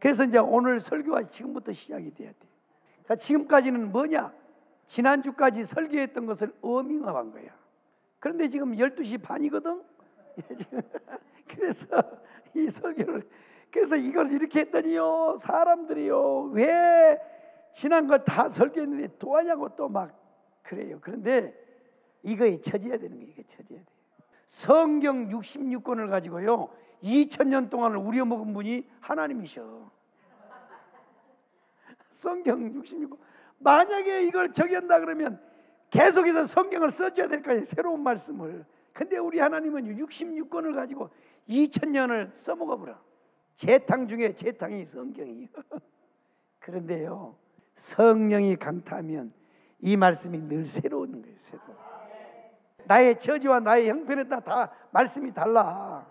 그래서 이제 오늘 설교가 지금부터 시작이 돼야 돼. 그러니까 지금까지는 뭐냐? 지난주까지 설교했던 것을 어밍업한 거야. 그런데 지금 12시 반이거든? 그래서 이 설교를, 그래서 이걸 이렇게 했더니요, 사람들이요, 왜 지난 걸 다 설교했는데 또 하냐고 또 막 그래요. 그런데 이거에 쳐져야 되는 거예요. 이거 쳐져야 돼요. 성경 66권을 가지고요, 2000년 동안을 우려먹은 분이 하나님이셔. 성경 66권. 만약에 이걸 적용한다 그러면 계속해서 성경을 써줘야 될 거예요. 새로운 말씀을. 근데 우리 하나님은 66권을 가지고 2000년을 써먹어버려. 재탕 중에 재탕이 성경이에요. 그런데요, 성령이 강타하면 이 말씀이 늘 새로운. 나의 처지와 나의 형편에 따라 다 말씀이 달라.